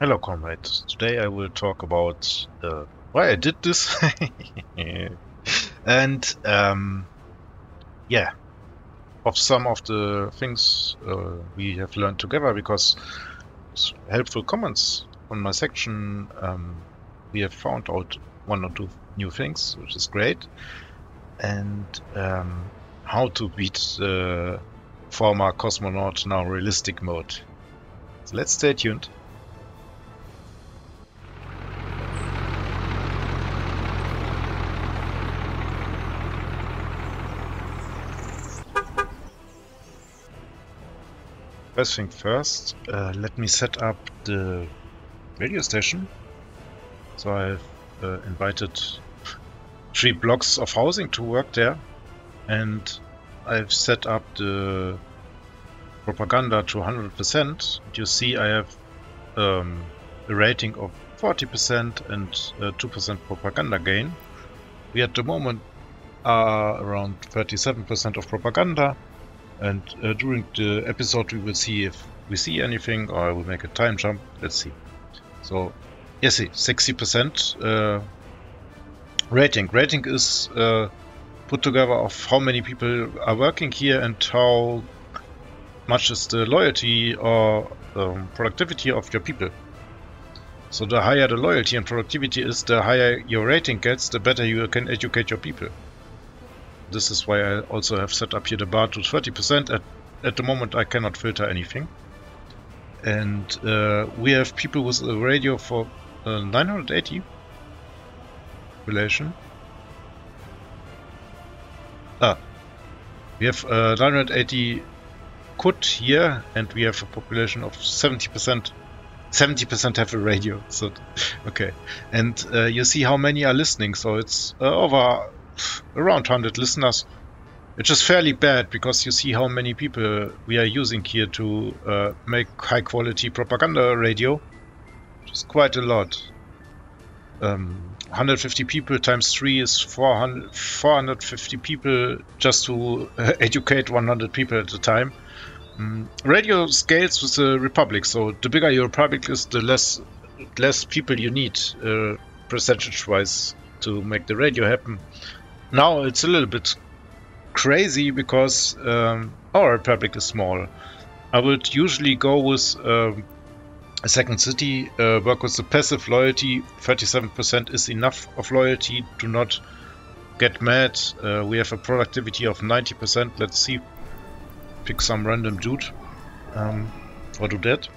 Hello, comrades. Today I will talk about uh, why I did this, and um, yeah, of some of the things uh, we have learned together because helpful comments on my section um, we have found out one or two new things, which is great, and um, how to beat the former cosmonaut now realistic mode. So let's stay tuned. First thing first, uh, let me set up the radio station. So I've uh, invited three blocks of housing to work there and I've set up the propaganda to 100%. You see I have um, a rating of 40% and 2% uh, propaganda gain. We at the moment are around 37% of propaganda and uh, during the episode we will see if we see anything or I will make a time jump. Let's see. So, yes, 60% uh, rating. Rating is uh, put together of how many people are working here and how much is the loyalty or um, productivity of your people. So the higher the loyalty and productivity is, the higher your rating gets, the better you can educate your people. This is why I also have set up here the bar to 30%. At, at the moment I cannot filter anything. And uh, we have people with a radio for uh, 980 relation. Ah, we have uh, 980 Kut here, and we have a population of 70%. 70% have a radio, so okay. And uh, you see how many are listening, so it's uh, over around 100 listeners, which is fairly bad because you see how many people we are using here to uh, make high quality propaganda radio. Which is quite a lot. Um, 150 people times 3 is 400, 450 people just to uh, educate 100 people at a time. Um, radio scales with the Republic, so the bigger your Republic is, the less less people you need uh, percentage-wise to make the radio happen. Now it's a little bit crazy because um, our republic is small. I would usually go with um, a second city, uh, work with the passive loyalty. 37% is enough of loyalty. Do not get mad. Uh, we have a productivity of 90%. Let's see. Pick some random dude um, or do that.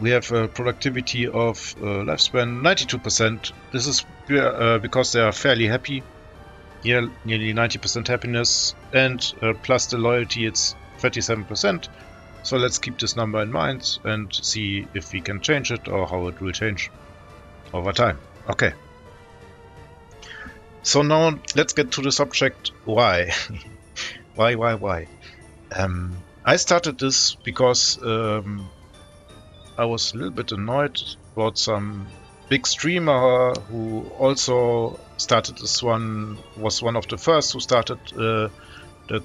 We have a productivity of uh, lifespan 92%. This is uh, because they are fairly happy here nearly 90% happiness and uh, plus the loyalty it's 37%. So let's keep this number in mind and see if we can change it or how it will change over time. Okay. So now let's get to the subject why. why, why, why? Um, I started this because um, I was a little bit annoyed about some big streamer who also started this one, was one of the first who started uh, the,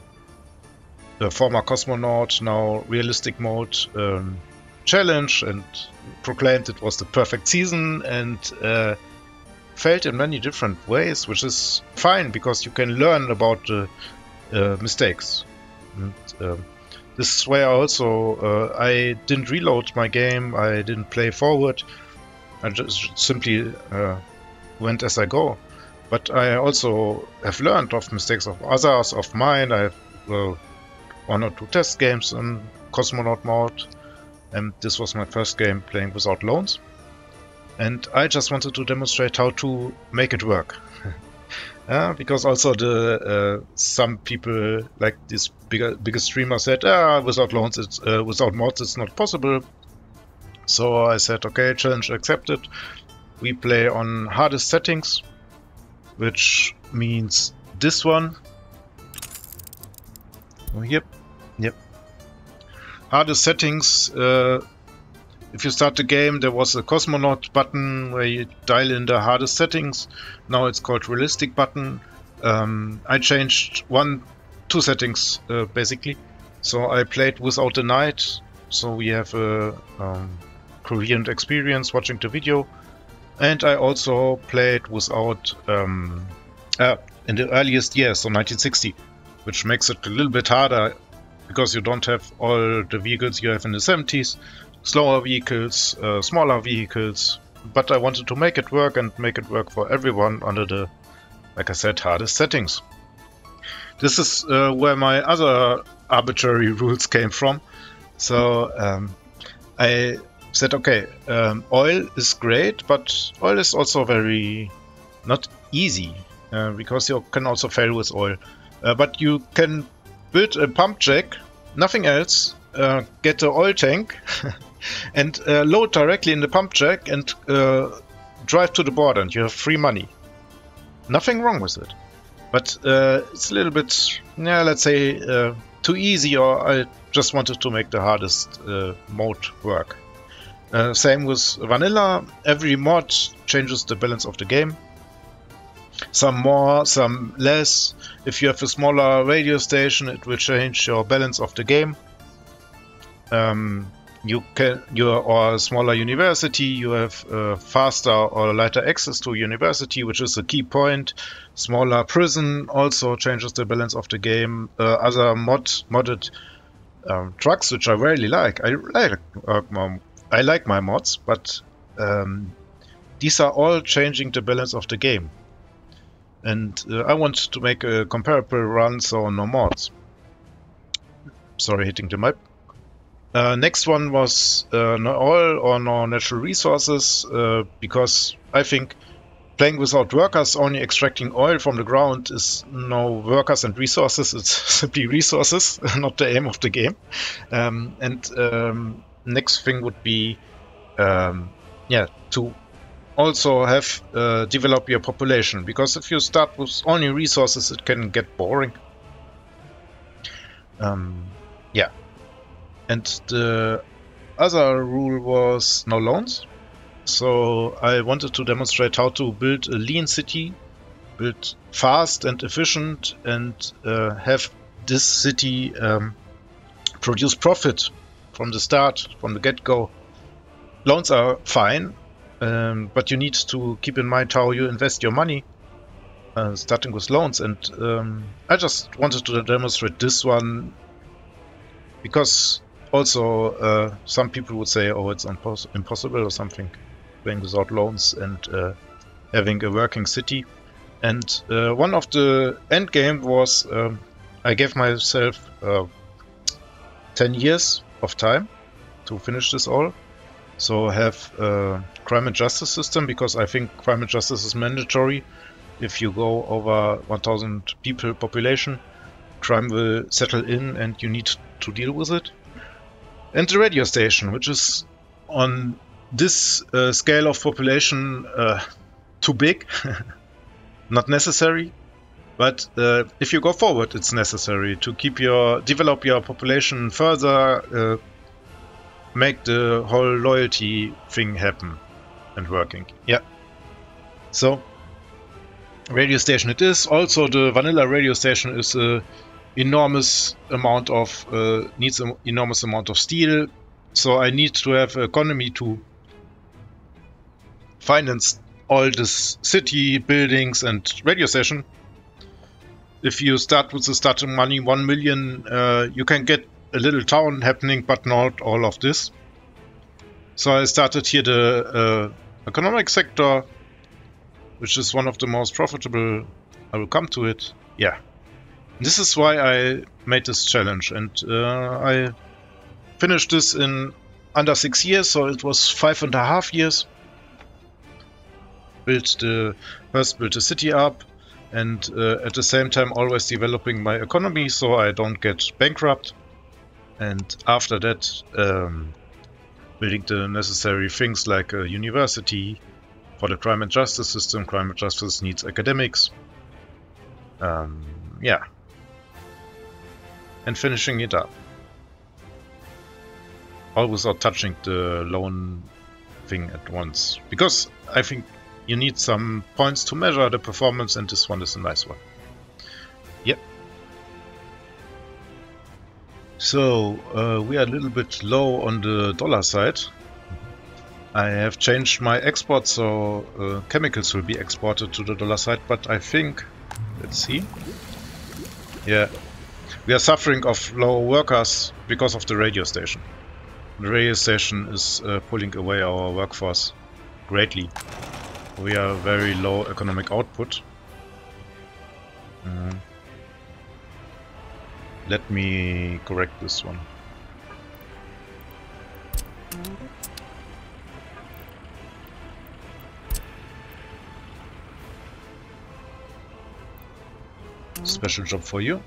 the former cosmonaut, now realistic mode um, challenge and proclaimed it was the perfect season and uh, failed in many different ways, which is fine because you can learn about the uh, mistakes. And, um, this is where also uh, I didn't reload my game, I didn't play forward. I just simply uh, went as I go. But I also have learned of mistakes of others, of mine. I have uh, one or two test games in Cosmonaut mode, and this was my first game playing without loans. And I just wanted to demonstrate how to make it work. uh, because also the uh, some people like this bigger bigger streamer said, ah, without loans, it's uh, without mods, it's not possible. So I said, okay, challenge accepted. We play on hardest settings, which means this one. Oh, yep, yep. Hardest settings. Uh, if you start the game, there was a cosmonaut button where you dial in the hardest settings. Now it's called realistic button. Um, I changed one, two settings uh, basically. So I played without the night. So we have a um, coherent experience watching the video. And I also played without um, uh, in the earliest years, so 1960, which makes it a little bit harder because you don't have all the vehicles you have in the 70s, slower vehicles, uh, smaller vehicles. But I wanted to make it work and make it work for everyone under the, like I said, hardest settings. This is uh, where my other arbitrary rules came from. So um, I said, okay, um, oil is great, but oil is also very not easy uh, because you can also fail with oil. Uh, but you can build a pump jack, nothing else, uh, get the oil tank, and uh, load directly in the pump jack and uh, drive to the border, and you have free money. Nothing wrong with it. But uh, it's a little bit, yeah, let's say, too easy, or I just wanted to make the hardest mode work. Uh, same with vanilla. Every mod changes the balance of the game. Some more, some less. If you have a smaller radio station, it will change your balance of the game. Um, you can, you or a smaller university, you have uh, faster or lighter access to university, which is a key point. Smaller prison also changes the balance of the game. Uh, other mod modded um, trucks, which I really like. I like uh, I like my mods, but um, these are all changing the balance of the game. And uh, I want to make a comparable run, so no mods. Sorry, hitting the map. Uh, next one was uh, no oil or no natural resources, uh, because I think playing without workers, only extracting oil from the ground is no workers and resources, it's simply resources, not the aim of the game. Um, and um, next thing would be, um, yeah, to also have uh, develop your population because if you start with only resources, it can get boring. Um, yeah, and the other rule was no loans. So I wanted to demonstrate how to build a lean city, build fast and efficient, and uh, have this city um, produce profit from the start, from the get-go. Loans are fine, um, but you need to keep in mind how you invest your money, uh, starting with loans. And um, I just wanted to demonstrate this one because also uh, some people would say, oh, it's impossible or something, playing without loans and uh, having a working city. And uh, one of the end game was um, I gave myself uh, 10 years of time to finish this all. So have a crime and justice system because I think crime and justice is mandatory. If you go over 1000 people population, crime will settle in and you need to deal with it. And the radio station, which is on this uh, scale of population uh, too big, not necessary. But uh, if you go forward, it's necessary to keep your develop your population further, uh, make the whole loyalty thing happen and working. Yeah. So radio station it is. Also, the vanilla radio station is a enormous amount of uh, needs an enormous amount of steel. So I need to have economy to finance all this city buildings and radio station if you start with the starting money 1 million, uh, you can get a little town happening, but not all of this. So I started here the uh, economic sector, which is one of the most profitable. I will come to it. Yeah. This is why I made this challenge, and uh, I finished this in under six years, so it was five and a half years. Built the first built the city up, and uh, at the same time always developing my economy so I don't get bankrupt. And after that, um, building the necessary things like a university for the crime and justice system. Crime and justice needs academics. Um, yeah. And finishing it up. All without touching the loan thing at once. Because I think you need some points to measure the performance and this one is a nice one. Yep. So uh, we are a little bit low on the dollar side. I have changed my export, so uh, chemicals will be exported to the dollar side, but I think... Let's see. Yeah. We are suffering of low workers because of the radio station. The radio station is uh, pulling away our workforce greatly. We are very low economic output. Mm. Let me correct this one. Special job for you.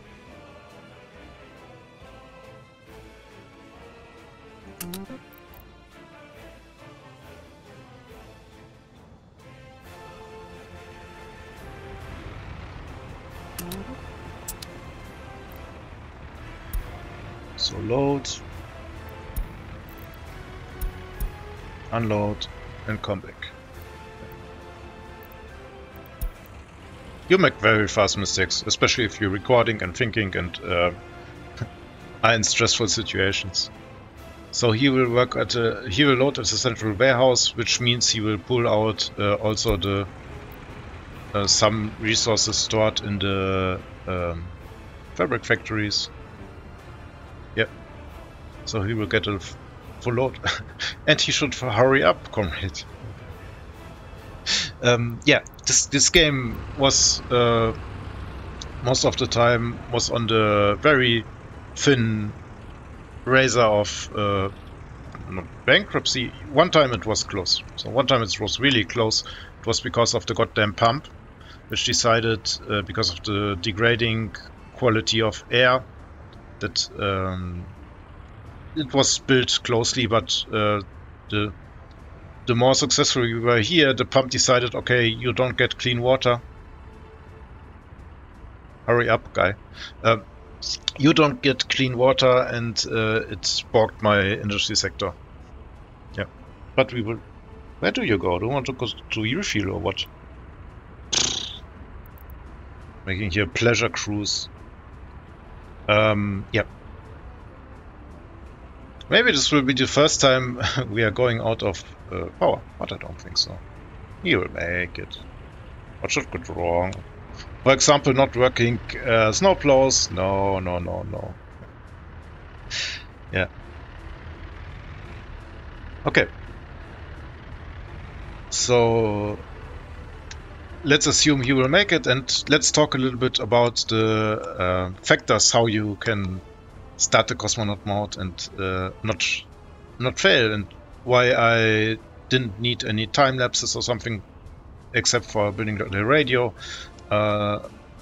Unload and come back. You make very fast mistakes, especially if you're recording and thinking and uh, are in stressful situations. So he will work at a, he will load at the central warehouse, which means he will pull out uh, also the uh, some resources stored in the um, fabric factories. Yep. So he will get a load, and he should hurry up, comrade. um, yeah, this this game was uh, most of the time was on the very thin razor of uh, bankruptcy. One time it was close. So one time it was really close. It was because of the goddamn pump, which decided uh, because of the degrading quality of air that um, it was built closely, but uh, the the more successful we were here, the pump decided, okay, you don't get clean water. Hurry up, guy. Uh, you don't get clean water, and uh, it spoiled my industry sector. Yeah, but we will. Where do you go? Do you want to go to refuel or what? Making here pleasure cruise. Um, yeah. Maybe this will be the first time we are going out of uh, power, but I don't think so. He will make it. What should go wrong? For example, not working uh, snowplows? No, no, no, no. yeah. Okay. So let's assume he will make it and let's talk a little bit about the uh, factors how you can start the cosmonaut mode and uh, not not fail and why I didn't need any time lapses or something except for building the radio uh,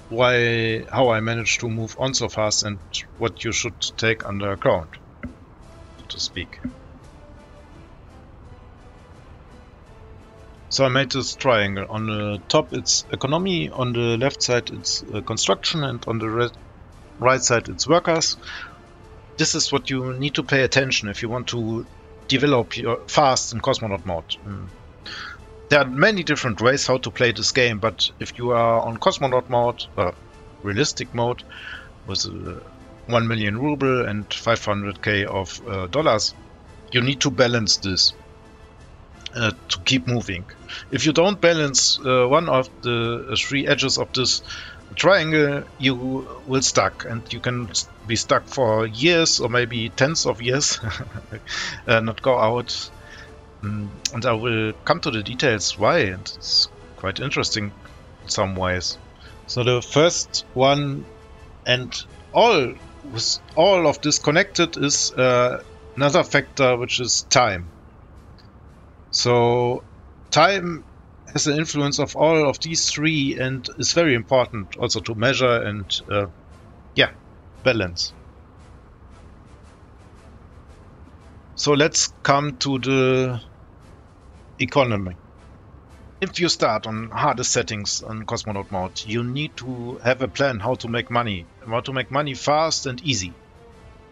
why how I managed to move on so fast and what you should take under account so to speak So I made this triangle. On the top it's economy, on the left side it's uh, construction, and on the right side it's workers. This is what you need to pay attention if you want to develop your fast in Cosmonaut mode. Mm. There are many different ways how to play this game, but if you are on Cosmonaut mode, uh, realistic mode, with uh, 1 million ruble and 500k of uh, dollars, you need to balance this uh, to keep moving. If you don't balance uh, one of the uh, three edges of this triangle, you will stuck, and you can be stuck for years or maybe tens of years, uh, not go out. Mm, and I will come to the details why, and it's quite interesting in some ways. So the first one, and all with all of this connected, is uh, another factor, which is time. So time has an influence of all of these three and is very important also to measure and uh, yeah, balance. So let's come to the economy. If you start on hardest settings on Cosmonaut mode, you need to have a plan how to make money, how to make money fast and easy.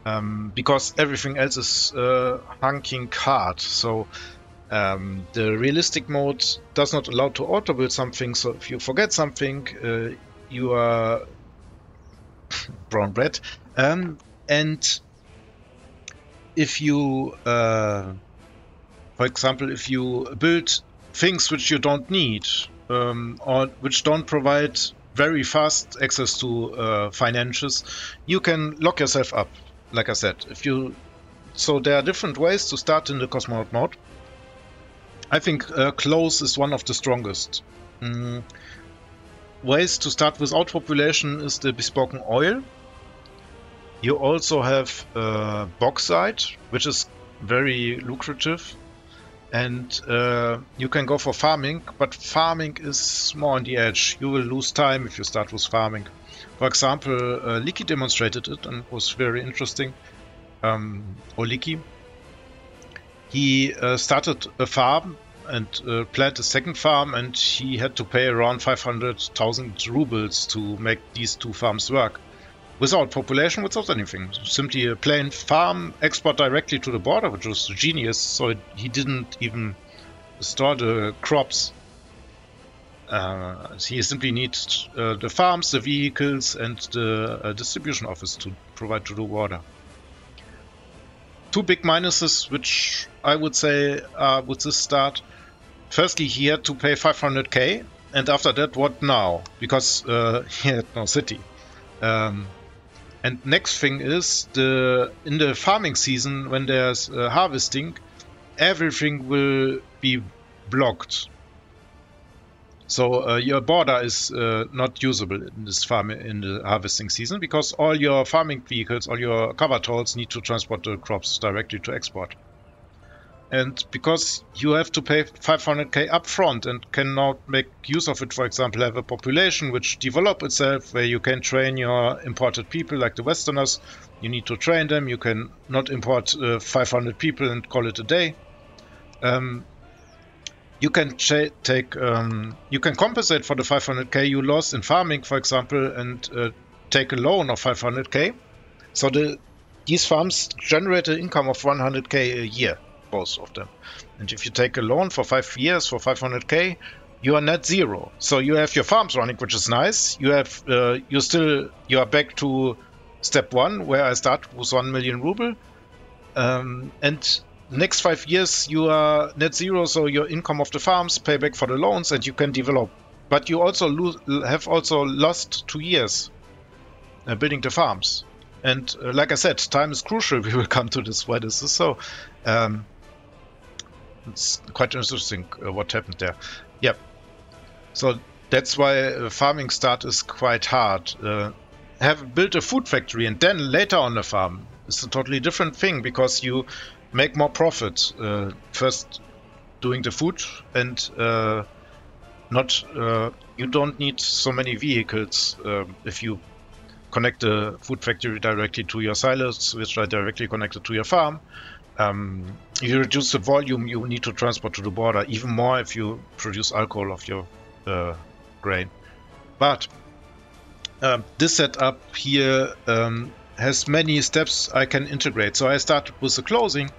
Um, because everything else is uh, hunking hard. So um, the realistic mode does not allow to auto build something, so if you forget something, uh, you are brown bread. Um, and if you uh, For example, if you build things which you don't need um, or which don't provide very fast access to uh, financials, you can lock yourself up. Like I said, if you so there are different ways to start in the cosmonaut mode. I think uh, clothes is one of the strongest. Mm. Ways to start without population is the bespoken oil. You also have uh, bauxite, which is very lucrative and uh, you can go for farming, but farming is more on the edge. You will lose time if you start with farming. For example, uh, demonstrated it and was very interesting. Um, Oolykee, he uh, started a farm and uh, planned a second farm, and he had to pay around 500,000 rubles to make these two farms work without population, without anything. Simply a plain farm, export directly to the border, which was genius. So it, he didn't even store the crops. Uh, he simply needs uh, the farms, the vehicles, and the uh, distribution office to provide to the border. Two big minuses, which I would say are with this start. Firstly, he had to pay 500k, and after that, what now? Because uh, he had no city. Um, and next thing is the in the farming season when there's uh, harvesting, everything will be blocked. So uh, your border is uh, not usable in this farm in the harvesting season because all your farming vehicles, all your cover tolls need to transport the crops directly to export. And because you have to pay 500k upfront and cannot make use of it, for example, have a population which develop itself where you can train your imported people like the Westerners, you need to train them. You can not import uh, 500 people and call it a day. Um, you can take, um, you can compensate for the 500k you lost in farming, for example, and uh, take a loan of 500k. So the these farms generate an income of 100k a year both of them. And if you take a loan for five years for 500k, you are net zero. So you have your farms running, which is nice. You have uh, you still you are back to step one where I start with one million ruble, um, and next five years you are net zero. So your income of the farms pay back for the loans, and you can develop. But you also lose, have also lost two years uh, building the farms. And uh, like I said, time is crucial. We will come to this why this is so. Um, it's quite interesting uh, what happened there. Yep. So that's why uh, farming start is quite hard. Uh, have built a food factory and then later on a farm is a totally different thing because you make more profit uh, first doing the food and uh, not uh, you don't need so many vehicles if you connect the food factory directly to your silos which are directly connected to your farm um, you reduce the volume you need to transport to the border, even more if you produce alcohol of your uh, grain. But um, this setup here um, has many steps I can integrate. So I started with the closing,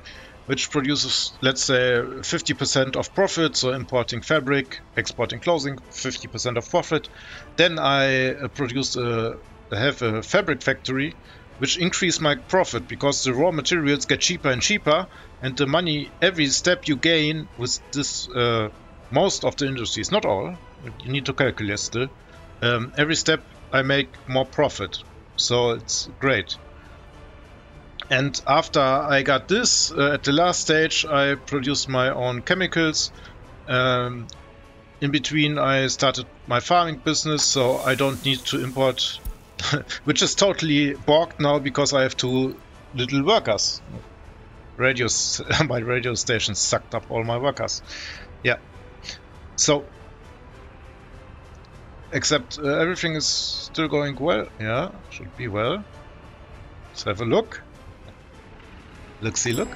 which produces, let's say, 50% of profit. So importing fabric, exporting clothing, 50% of profit. Then I uh, produce a, have a fabric factory which increase my profit because the raw materials get cheaper and cheaper and the money every step you gain with this uh, most of the industries not all you need to calculate still um, every step I make more profit. So it's great. And after I got this uh, at the last stage I produced my own chemicals. Um, in between I started my farming business so I don't need to import which is totally borked now because I have two little workers. Radios, my radio station sucked up all my workers. Yeah. So, except uh, everything is still going well. Yeah, should be well. Let's have a look. Look, see, look.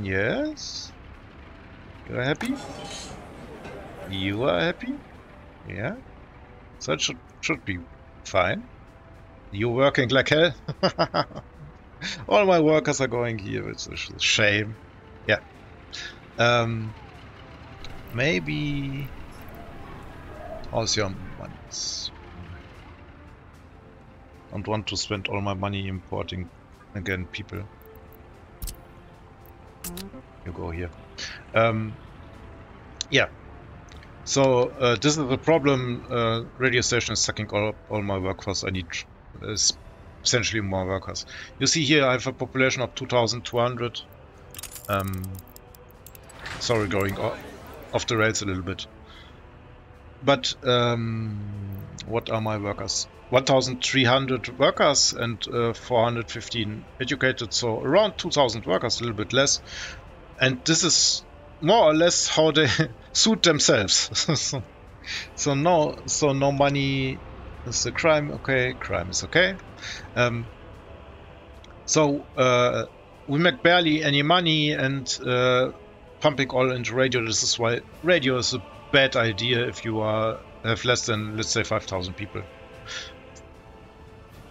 Yes. You are happy? You are happy? Yeah. So it should should be fine. You working like hell? All my workers are going here, it's a shame. Yeah. Um, maybe... How's your money? Don't want to spend all my money importing again people. You go here. Um, yeah. So uh, this is the problem. Uh, radio station is sucking all, all my workforce. I need uh, essentially more workers. You see here I have a population of 2,200. Um, sorry, going off the rails a little bit. But um, what are my workers? 1,300 workers and uh, 415 educated, so around 2,000 workers, a little bit less. And this is more or less how they suit themselves. so, so no, so no money is a crime. Okay, crime is okay. Um, so uh, we make barely any money and uh, pumping all into radio. This is why radio is a bad idea if you are have less than let's say 5,000 people.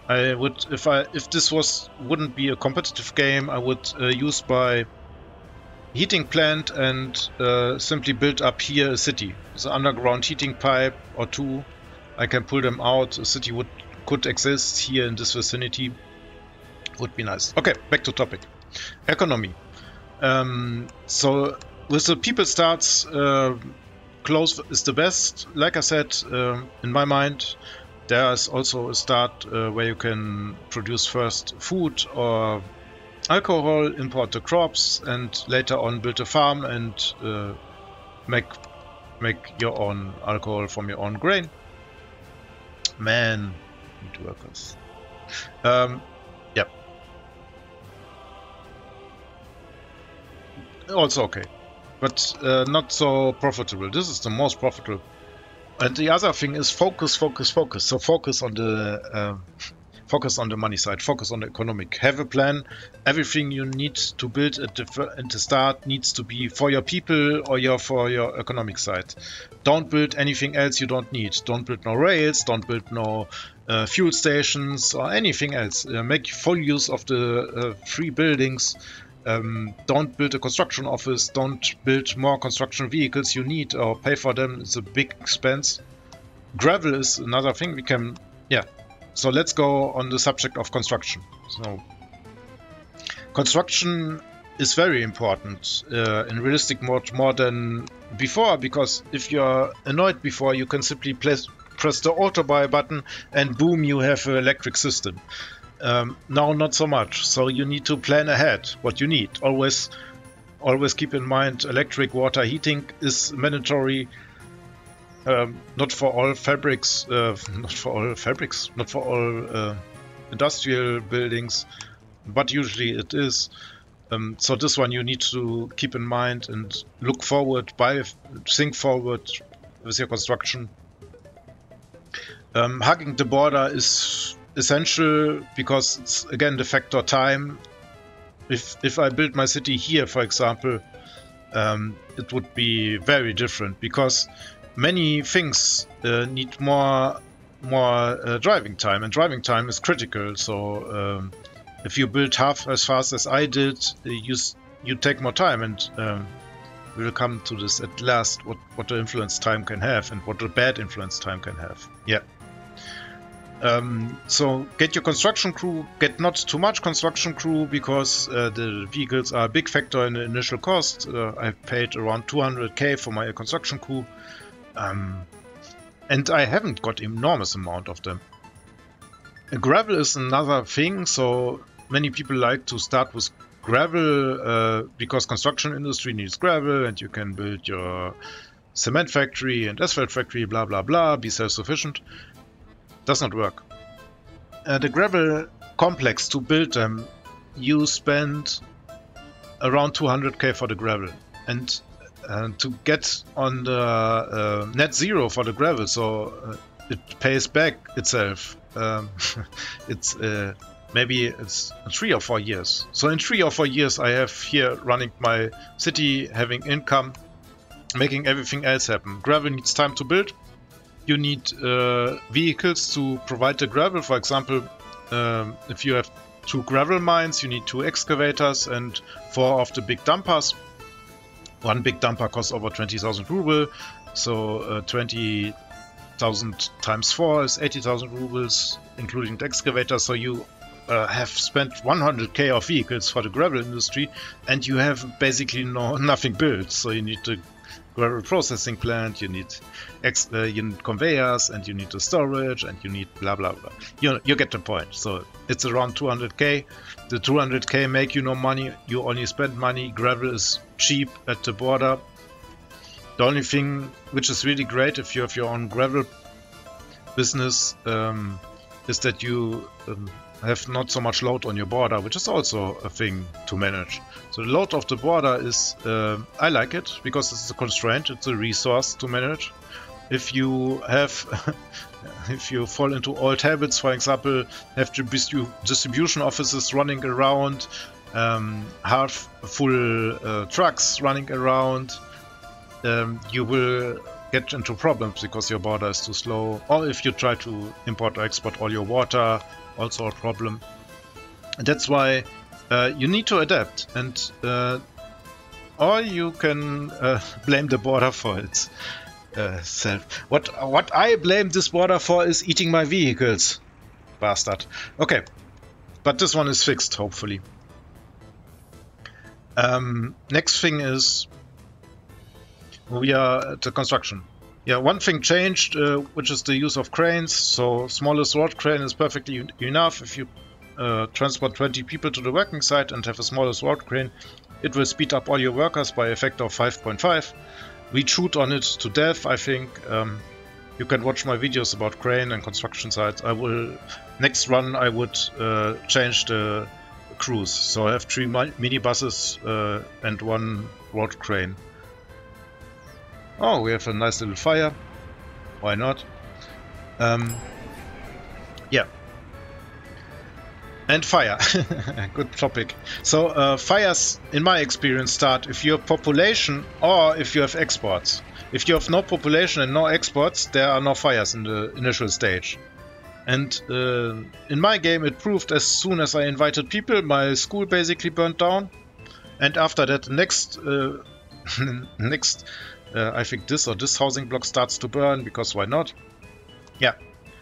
I would if I if this was wouldn't be a competitive game, I would uh, use my heating plant and uh, simply build up here a city. It's an underground heating pipe or two. I can pull them out. A city would could exist here in this vicinity. Would be nice. Okay, back to topic. Economy. Um, so with the people starts, uh, clothes is the best. Like I said, uh, in my mind, there is also a start uh, where you can produce first food or alcohol, import the crops, and later on build a farm and uh, make make your own alcohol from your own grain. Man, need workers. Um, yeah. Also okay, but uh, not so profitable. This is the most profitable and the other thing is focus, focus, focus. So focus on the uh, focus on the money side, focus on the economic. Have a plan. Everything you need to build at the, at the start needs to be for your people or your for your economic side. Don't build anything else you don't need. Don't build no rails. Don't build no uh, fuel stations or anything else. Uh, make full use of the uh, free buildings um, don't build a construction office, don't build more construction vehicles you need or pay for them, it's a big expense. Gravel is another thing we can, yeah. So let's go on the subject of construction. So construction is very important uh, in realistic mode more than before because if you're annoyed before you can simply press, press the auto buy button and boom you have an electric system. Um, now, not so much. So you need to plan ahead what you need. Always, always keep in mind electric water heating is mandatory. Um, not for all fabrics, uh, not for all fabrics, not for all uh, industrial buildings, but usually it is. Um, so this one you need to keep in mind and look forward, buy, think forward with your construction. Um, hugging the border is essential because it's again the factor time. If if I build my city here, for example, um, it would be very different because many things uh, need more more uh, driving time, and driving time is critical. So um, if you build half as fast as I did, you you take more time, and um, we will come to this at last. What what the influence time can have, and what the bad influence time can have. Yeah. Um, so get your construction crew, get not too much construction crew because uh, the vehicles are a big factor in the initial cost. Uh, I've paid around 200k for my construction crew. Um, and I haven't got enormous amount of them. gravel is another thing, so many people like to start with gravel uh, because construction industry needs gravel and you can build your cement factory and asphalt factory, blah blah blah, be self-sufficient does not work. Uh, the gravel complex to build them, you spend around 200k for the gravel, and uh, to get on the uh, net zero for the gravel, so uh, it pays back itself. Um, it's uh, maybe it's three or four years. So in three or four years, I have here running my city, having income, making everything else happen. Gravel needs time to build you need uh, vehicles to provide the gravel. For example, um, if you have two gravel mines, you need two excavators and four of the big dumpers. One big dumper costs over 20,000 ruble, so uh, 20,000 times 4 is 80,000 rubles, including the excavator. So you uh, have spent 100k of vehicles for the gravel industry and you have basically no nothing built. So you need gravel processing plant, you need, uh, you need conveyors, and you need the storage, and you need blah blah blah. You you get the point. So it's around 200k. The 200k make you no money. You only spend money. Gravel is cheap at the border. The only thing which is really great if you have your own gravel business um, is that you um, have not so much load on your border, which is also a thing to manage. So the load of the border is, uh, I like it because it's a constraint, it's a resource to manage. If you have, if you fall into old habits, for example, have distribution offices running around, um, half full uh, trucks running around, um, you will get into problems because your border is too slow. Or if you try to import or export all your water, also a problem. And that's why uh, you need to adapt. And uh, or you can uh, blame the border for uh, self. What what I blame this border for is eating my vehicles, bastard. Okay, but this one is fixed, hopefully. Um, next thing is we are at the construction. Yeah, one thing changed, uh, which is the use of cranes. So smallest rod crane is perfectly enough. If you uh, transport 20 people to the working site and have a smallest rod crane, it will speed up all your workers by a factor of 5.5. We shoot on it to death, I think. Um, you can watch my videos about crane and construction sites. I will next run I would uh, change the crews. So I have three minibuses uh, and one rod crane. Oh, we have a nice little fire. Why not? Um, yeah. And fire. Good topic. So uh, fires, in my experience, start if you have population or if you have exports. If you have no population and no exports, there are no fires in the initial stage. And uh, in my game, it proved as soon as I invited people, my school basically burned down. And after that, next uh, next uh, I think this or this housing block starts to burn, because why not? Yeah.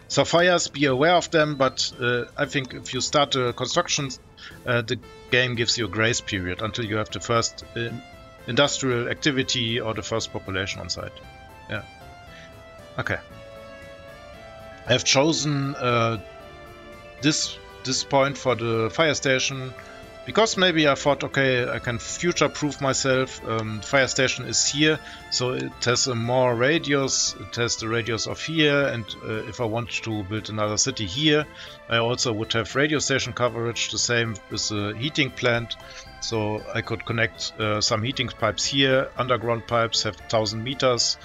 So fires, be aware of them, but uh, I think if you start the construction, uh, the game gives you a grace period until you have the first industrial activity or the first population on site. Yeah. Okay. I have chosen uh, this this point for the fire station because maybe I thought, okay, I can future-proof myself. Um, fire station is here, so it has a more radius. It has the radius of here, and uh, if I want to build another city here, I also would have radio station coverage. The same with the heating plant, so I could connect uh, some heating pipes here, underground pipes, have 1000 meters,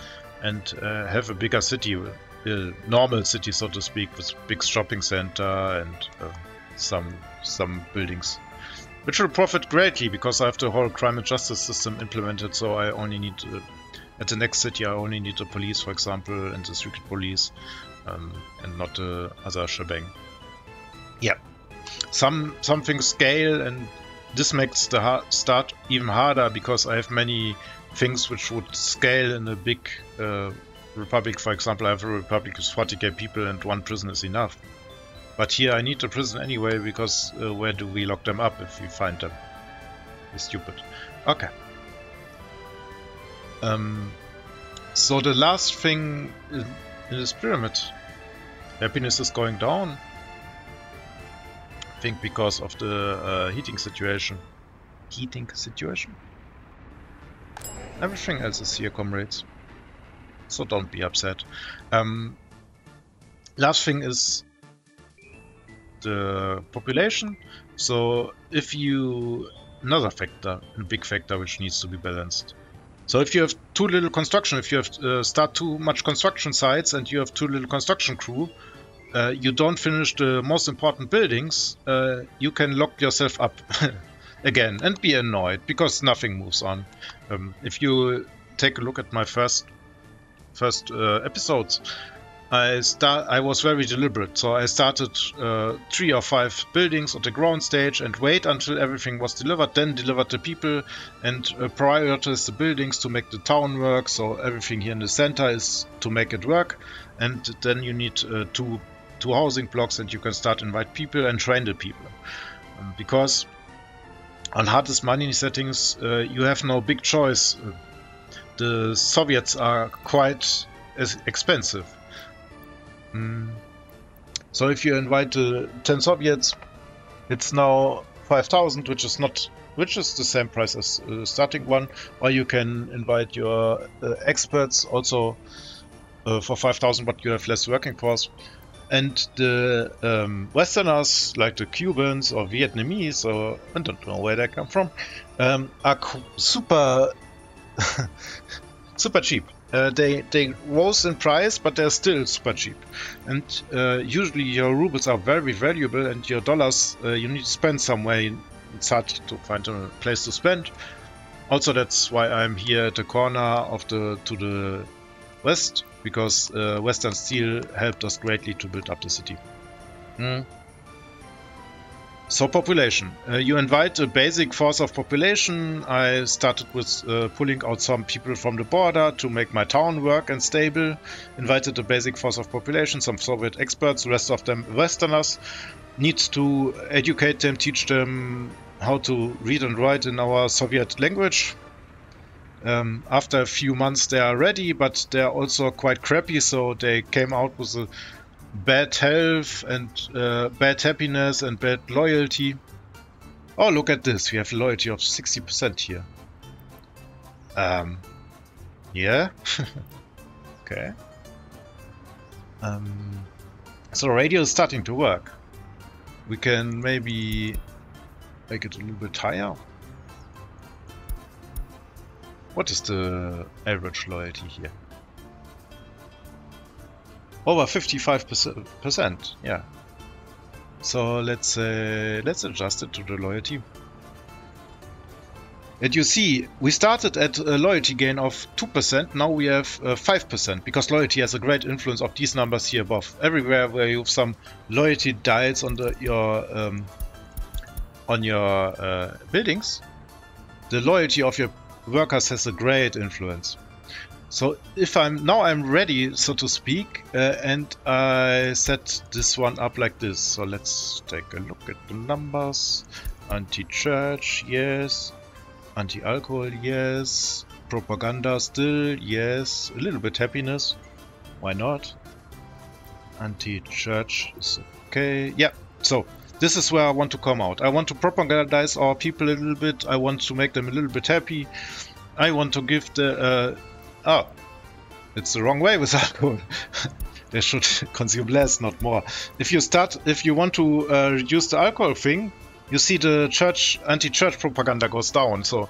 and uh, have a bigger city, a uh, normal city, so to speak, with big shopping center and uh, some some buildings which will profit greatly because I have the whole crime and justice system implemented. So I only need uh, at the next city I only need the police, for example, and the secret police, um, and not the other shebang. Yeah, some some things scale, and this makes the start even harder because I have many things which would scale in a big uh, republic. For example, I have a republic with 40k people, and one prison is enough. But here I need the prison anyway, because uh, where do we lock them up if we find them? It's stupid. Okay. Um, so the last thing in, this pyramid, happiness is going down. I think because of the uh, heating situation. Heating situation? Everything else is here, comrades. So don't be upset. Um, last thing is the population. So if you another factor, a big factor which needs to be balanced. So if you have too little construction, if you have uh, start too much construction sites and you have too little construction crew, uh, you don't finish the most important buildings, uh, you can lock yourself up again and be annoyed because nothing moves on. Um, if you take a look at my first first uh, episodes, I start. I was very deliberate, so I started uh, three or five buildings on the ground stage and wait until everything was delivered. Then delivered the people and uh, prioritize the buildings to make the town work. So everything here in the center is to make it work, and then you need uh, two two housing blocks and you can start invite people and train the people. Um, because on hardest money settings, uh, you have no big choice. The Soviets are quite expensive. Mm. So if you invite the 10 Soviets, it's now 5000, which is not which is the same price as the uh, starting one, or you can invite your uh, experts also uh, for 5000, but you have less working force. And the um, Westerners, like the Cubans or Vietnamese, or I don't know where they come from, um, are super, super cheap. Uh, they they rose in price, but they're still super cheap. And uh, usually your rubles are very valuable, and your dollars uh, you need to spend somewhere. It's hard to find a place to spend. Also, that's why I'm here at the corner of the to the west because uh, Western Steel helped us greatly to build up the city. Mm. So population. Uh, you invite a basic force of population. I started with uh, pulling out some people from the border to make my town work and stable. Invited a basic force of population, some Soviet experts, the rest of them Westerners. Need to educate them, teach them how to read and write in our Soviet language. Um, after a few months, they are ready, but they're also quite crappy. So they came out with a bad health and uh, bad happiness and bad loyalty. Oh, look at this. We have loyalty of 60% here. Um, yeah. okay. Um, so radio is starting to work. We can maybe make it a little bit higher. What is the average loyalty here? Over 55%, yeah. So let's uh, let's adjust it to the loyalty. And you see, we started at a loyalty gain of 2%, now we have 5%, uh, because loyalty has a great influence of these numbers here above. Everywhere where you have some loyalty dials on the, your um, on your uh, buildings, the loyalty of your workers has a great influence. So if I'm now I'm ready, so to speak, uh, and I set this one up like this. So let's take a look at the numbers. Anti-church, yes. Anti-alcohol, yes. Propaganda still, yes. A little bit happiness. Why not? Anti-church is okay. Yeah, so this is where I want to come out. I want to propagandize our people a little bit. I want to make them a little bit happy. I want to give the... Uh, oh, it's the wrong way with alcohol. they should consume less, not more. If you start, if you want to uh, reduce the alcohol thing, you see the church anti-church propaganda goes down. So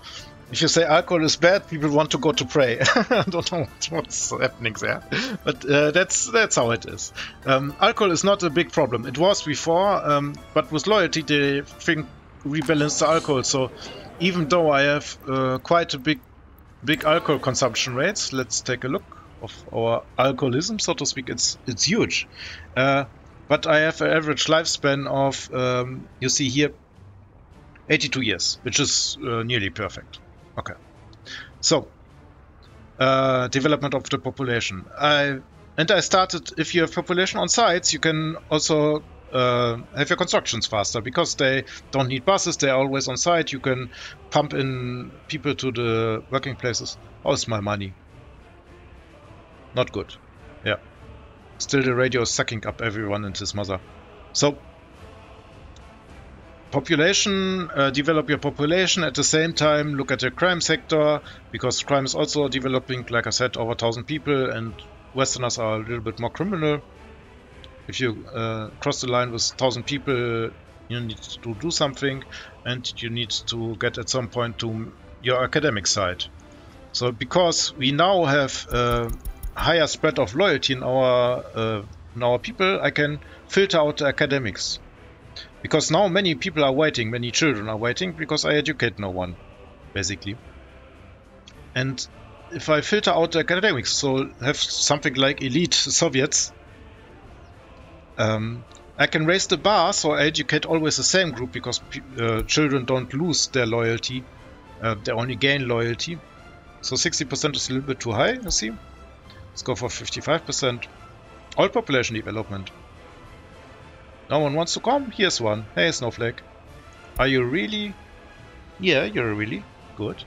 if you say alcohol is bad, people want to go to pray. I don't know what's happening there, but uh, that's that's how it is. Um, alcohol is not a big problem. It was before, um, but with loyalty, they think rebalance the alcohol. So even though I have uh, quite a big big alcohol consumption rates, let's take a look of our alcoholism, so to speak. It's it's huge, uh, but I have an average lifespan of um, you see here 82 years, which is uh, nearly perfect. Okay. So, uh, development of the population. I and I started. If you have population on sites, you can also uh, have your constructions faster because they don't need buses. They're always on site. You can pump in people to the working places. How's my money? Not good. Yeah. Still, the radio is sucking up everyone and his mother. So population, uh, develop your population at the same time, look at the crime sector, because crime is also developing, like I said, over 1000 people, and Westerners are a little bit more criminal. If you uh, cross the line with 1000 people, you need to do something, and you need to get at some point to your academic side. So because we now have a higher spread of loyalty in our uh, in our people, I can filter out academics. Because now many people are waiting, many children are waiting, because I educate no one, basically. And if I filter out the academics, so have something like elite Soviets, um, I can raise the bar, so I educate always the same group, because uh, children don't lose their loyalty, uh, they only gain loyalty. So 60% is a little bit too high, you see. Let's go for 55%. All population development. No one wants to come? Here's one. Hey, Snowflake. Are you really? Yeah, you're really. Good.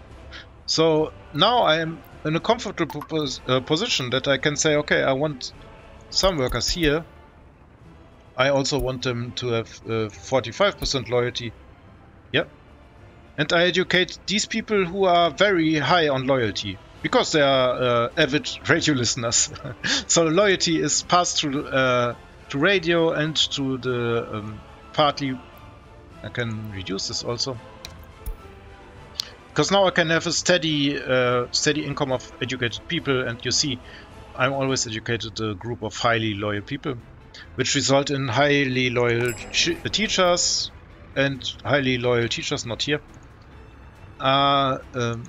So now I'm in a comfortable pos uh, position that I can say, okay, I want some workers here. I also want them to have 45% uh, loyalty. Yep. And I educate these people who are very high on loyalty because they are uh, avid radio listeners. so loyalty is passed through uh, to radio and to the um, partly. I can reduce this also because now I can have a steady, uh, steady income of educated people, and you see, I'm always educated a group of highly loyal people, which result in highly loyal teachers and highly loyal teachers not here. Uh, um,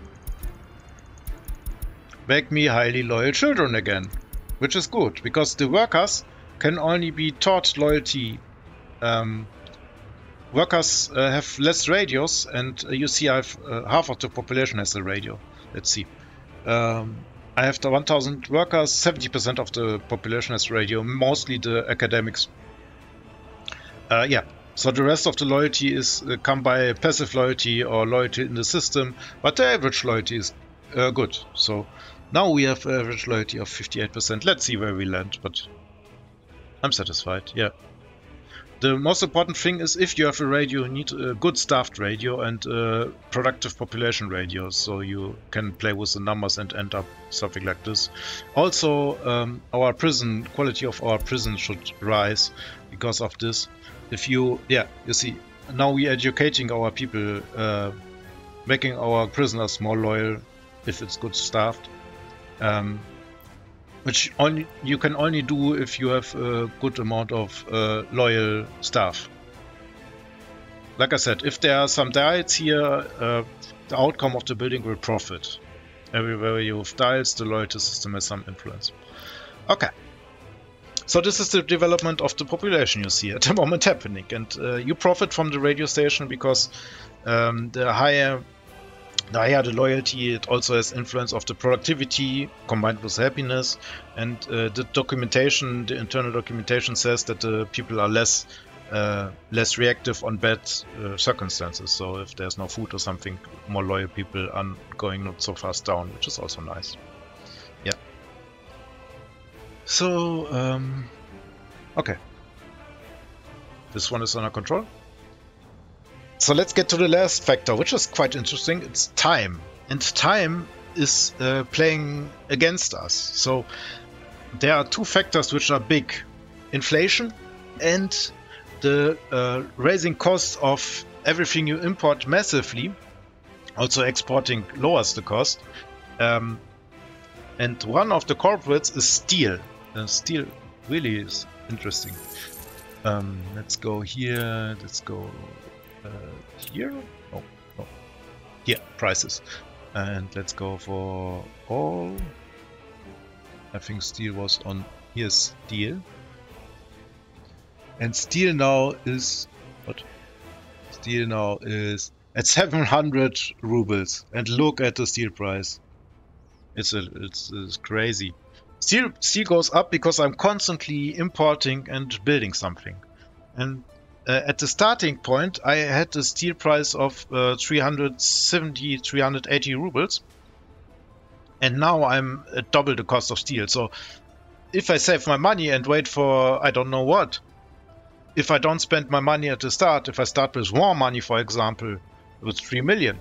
make me highly loyal children again, which is good because the workers can only be taught loyalty. Um, workers uh, have less radios, and uh, you see, I have uh, half of the population has a radio. Let's see. Um, I have the 1,000 workers, 70% of the population has radio, mostly the academics. Uh, yeah, so the rest of the loyalty is uh, come by passive loyalty or loyalty in the system, but the average loyalty is uh, good. So now we have average loyalty of 58%. Let's see where we land, but I'm satisfied, yeah. The most important thing is if you have a radio, you need a good staffed radio and a productive population radio, so you can play with the numbers and end up something like this. Also, um, our prison, quality of our prison should rise because of this. If you, yeah, you see, now we are educating our people, uh, making our prisoners more loyal if it's good staffed um, which only you can only do if you have a good amount of uh, loyal staff. Like I said, if there are some dials here, uh, the outcome of the building will profit. Everywhere you have dials, the loyalty system has some influence. Okay. So this is the development of the population you see at the moment happening. And uh, you profit from the radio station because um, the higher Daher the loyalty, it also has influence of the productivity combined with happiness. And uh, the documentation, the internal documentation says that the people are less uh, less reactive on bad uh, circumstances. So if there's no food or something, more loyal people are going not so fast down, which is also nice. Yeah. So, um, okay. This one is under control. So let's get to the last factor, which is quite interesting. It's time. And time is uh, playing against us. So there are two factors which are big inflation and the uh, raising cost of everything you import massively. Also, exporting lowers the cost. Um, and one of the corporates is steel. Uh, steel really is interesting. Um, let's go here. Let's go uh, here? Oh, oh. Here, prices. And let's go for all. I think steel was on. Here's steel. And steel now is. What? Steel now is at 700 rubles. And look at the steel price. It's, a, it's, it's crazy. Steel, steel goes up because I'm constantly importing and building something. And uh, at the starting point, I had a steel price of uh, 370, 380 rubles. And now I'm at double the cost of steel. So if I save my money and wait for I don't know what, if I don't spend my money at the start, if I start with more money, for example, with 3 million,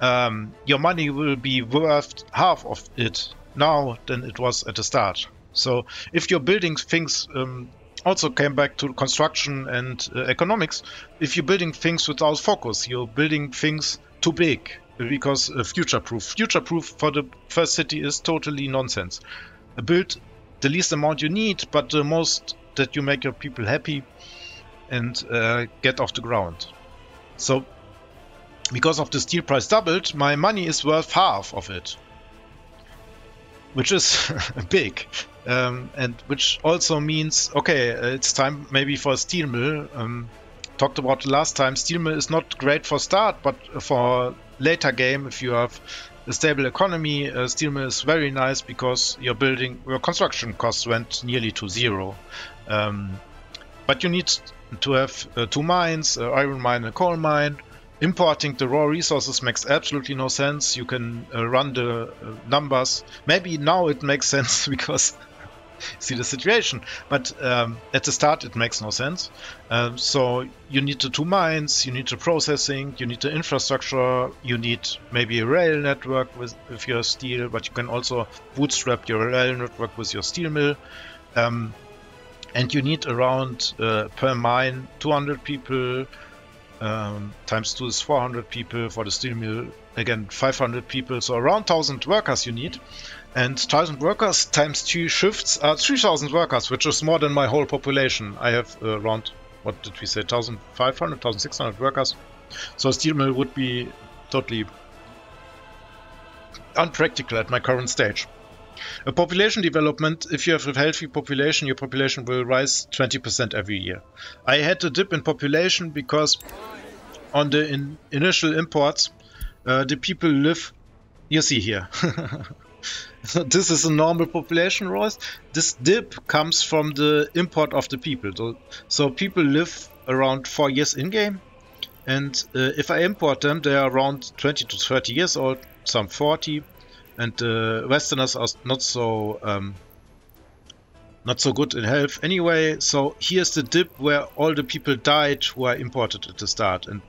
um, your money will be worth half of it now than it was at the start. So if you're building things um, also came back to construction and uh, economics. If you're building things without focus, you're building things too big because uh, future-proof. Future-proof for the first city is totally nonsense. Build the least amount you need, but the most that you make your people happy and uh, get off the ground. So, because of the steel price doubled, my money is worth half of it, which is big. Um, and which also means, okay, it's time maybe for steel mill. Um, talked about last time, steel mill is not great for start, but for later game, if you have a stable economy, uh, steel mill is very nice because your building, your construction costs went nearly to zero. Um, but you need to have uh, two mines, uh, iron mine and coal mine. Importing the raw resources makes absolutely no sense. You can uh, run the uh, numbers. Maybe now it makes sense because see the situation. But um, at the start, it makes no sense. Um, so you need the two mines, you need the processing, you need the infrastructure, you need maybe a rail network with, with your steel, but you can also bootstrap your rail network with your steel mill. Um, and you need around uh, per mine 200 people. Um, times 2 is 400 people for the steel mill. Again, 500 people. So around 1000 workers you need. And 1000 workers times 2 shifts are 3000 workers, which is more than my whole population. I have uh, around, what did we say, 1500, 1600 workers. So a steel mill would be totally unpractical at my current stage. A population development, if you have a healthy population, your population will rise 20% every year. I had a dip in population because on the in initial imports, uh, the people live, you see here. this is a normal population rise. This dip comes from the import of the people. So, so people live around four years in game, and uh, if I import them, they are around 20 to 30 years old, some 40, and the uh, Westerners are not so um, not so good in health anyway. So here's the dip where all the people died who are imported at the start, and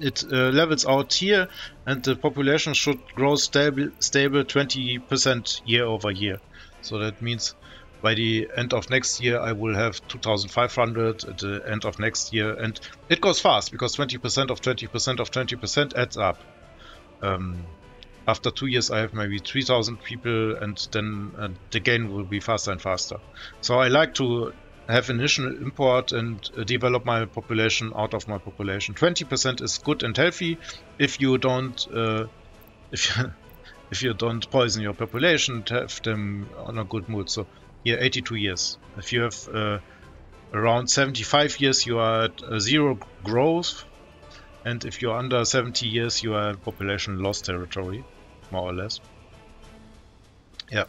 it uh, levels out here and the population should grow stable stable 20% year over year. So that means by the end of next year I will have 2500 at the end of next year and it goes fast because 20% of 20% of 20% adds up. Um, after two years I have maybe 3000 people and then uh, the gain will be faster and faster. So I like to have initial import and uh, develop my population out of my population. 20% is good and healthy if you don't uh, if you, if you don't poison your population have them on a good mood. So here 82 years. If you have uh, around 75 years you are at uh, zero growth and if you're under 70 years you are population loss territory more or less. Yeah.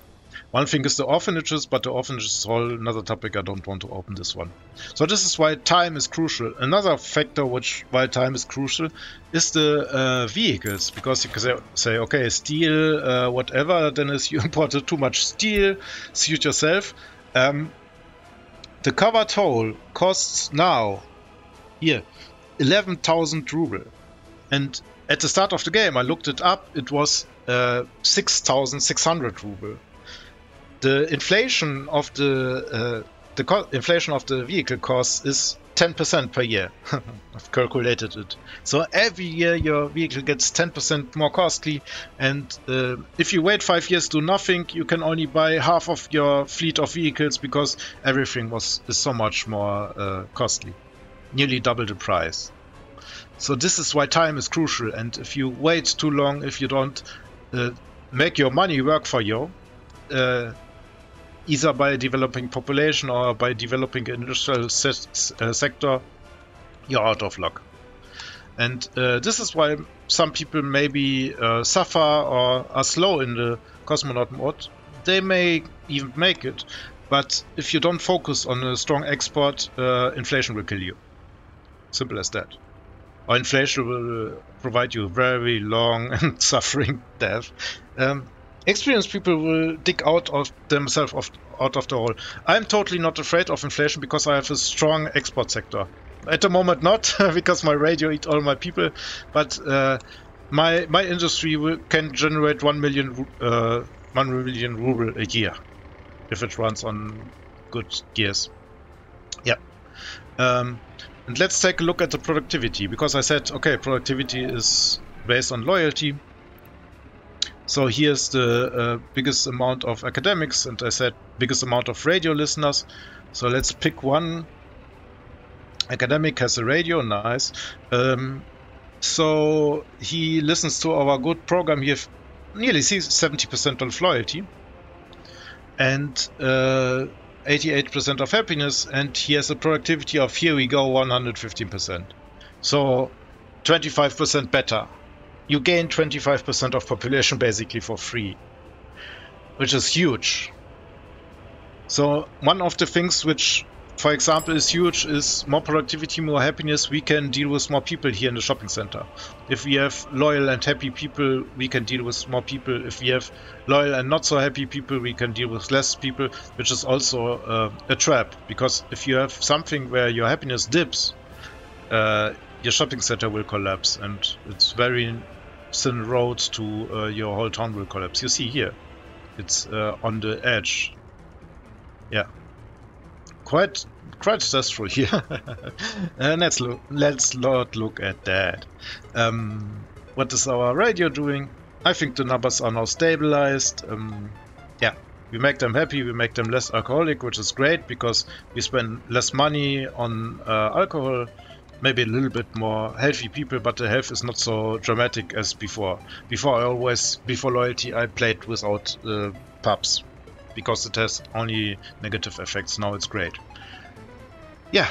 One thing is the orphanages, but the orphanages is all another topic. I don't want to open this one. So this is why time is crucial. Another factor which why time is crucial is the uh, vehicles, because you can say, okay, steel, uh, whatever, then is you imported too much steel, suit yourself. Um, the covered hole costs now, here, 11,000 ruble. And at the start of the game, I looked it up, it was uh, 6,600 ruble the inflation of the uh, the inflation of the vehicle cost is 10% per year. I've calculated it. So every year your vehicle gets 10% more costly, and uh, if you wait five years, do nothing, you can only buy half of your fleet of vehicles because everything was is so much more uh, costly, nearly double the price. So this is why time is crucial, and if you wait too long, if you don't uh, make your money work for you, uh, either by a developing population or by developing industrial se uh, sector, you're out of luck. And uh, this is why some people maybe uh, suffer or are slow in the cosmonaut mode. They may even make it, but if you don't focus on a strong export, uh, inflation will kill you. Simple as that. Or inflation will provide you very long and suffering death. Um, experienced people will dig out of themselves of, out of the hole. I'm totally not afraid of inflation because I have a strong export sector. At the moment, not because my radio eat all my people, but uh, my my industry will, can generate one million uh, one million ruble a year if it runs on good gears. Yeah. Um, and let's take a look at the productivity because I said okay, productivity is based on loyalty so here's the uh, biggest amount of academics, and I said biggest amount of radio listeners. So let's pick one. Academic has a radio, nice. Um, so he listens to our good program. He has nearly 70% of loyalty and 88% uh, of happiness, and he has a productivity of here we go 115%. So 25% better you gain 25% of population basically for free, which is huge. So one of the things which for example, is huge is more productivity, more happiness. We can deal with more people here in the shopping center. If we have loyal and happy people, we can deal with more people. If we have loyal and not so happy people, we can deal with less people, which is also uh, a trap. Because if you have something where your happiness dips, uh, your shopping center will collapse, and it's very thin road to uh, your whole town will collapse. You see here, it's uh, on the edge. Yeah, quite quite stressful here. uh, let's look. Let's not look at that. Um, what is our radio doing? I think the numbers are now stabilized. Um, yeah, we make them happy. We make them less alcoholic, which is great because we spend less money on uh, alcohol. Maybe a little bit more healthy people, but the health is not so dramatic as before. Before I always, before loyalty, I played without uh, pubs because it has only negative effects. Now it's great. Yeah.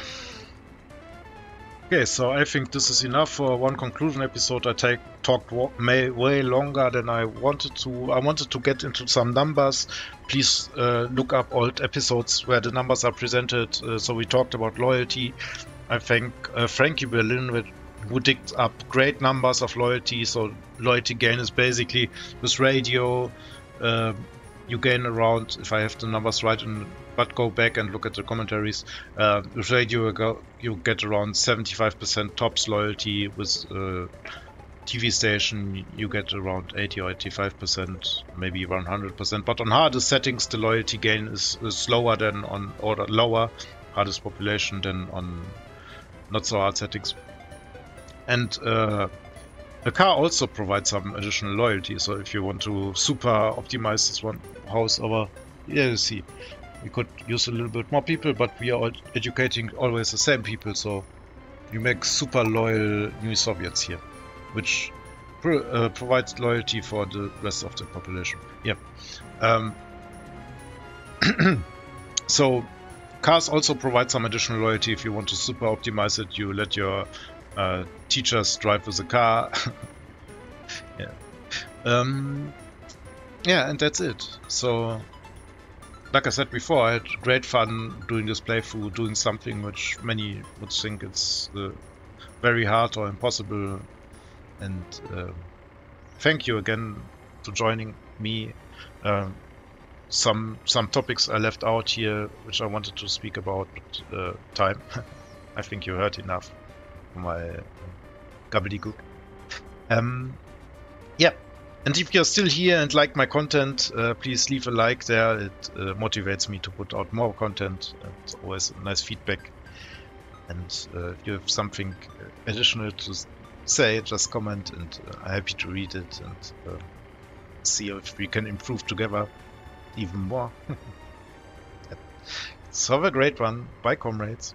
Okay, so I think this is enough for one conclusion episode. I take, talked way, way longer than I wanted to. I wanted to get into some numbers. Please uh, look up old episodes where the numbers are presented. Uh, so we talked about loyalty. I think uh, Frankie Berlin, who digged up great numbers of loyalty. So loyalty gain is basically with radio, uh, you gain around, if I have the numbers right, but go back and look at the commentaries, uh, with radio you get around 75% tops loyalty, with uh, TV station you get around 80 or 85%, maybe 100%, but on hardest settings the loyalty gain is, is lower than on, or lower, hardest population than on not so hard settings. And uh, a car also provides some additional loyalty, so if you want to super optimize this one house over, yeah, you see, we could use a little bit more people, but we are educating always the same people, so you make super loyal new Soviets here, which pro uh, provides loyalty for the rest of the population. Yeah. Um, so cars also provide some additional loyalty if you want to super optimize it. You let your uh, teachers drive with a car. yeah. Um, yeah, and that's it. So, like I said before, I had great fun doing this playthrough, doing something which many would think it's uh, very hard or impossible. And uh, thank you again for joining me. Um, some some topics I left out here, which I wanted to speak about, but uh, time. I think you heard enough my gobbledygook. Um, yeah, and if you're still here and like my content, uh, please leave a like there. It uh, motivates me to put out more content. It's always nice feedback. And uh, if you have something additional to say, just comment, and uh, I'm happy to read it and uh, see if we can improve together even more. so have a great one. Bye, comrades.